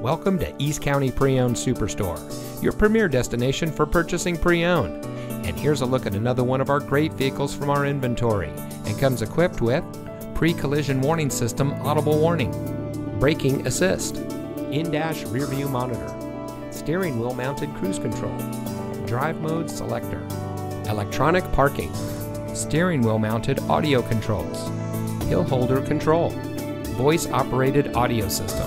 Welcome to East County Pre-Owned Superstore, your premier destination for purchasing pre-owned. And here's a look at another one of our great vehicles from our inventory and comes equipped with pre-collision warning system audible warning, braking assist, in-dash rear view monitor, steering wheel mounted cruise control, drive mode selector, electronic parking, steering wheel mounted audio controls, hill holder control, voice operated audio system,